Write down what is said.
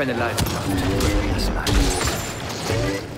keine Leidenschaft. Das Leid.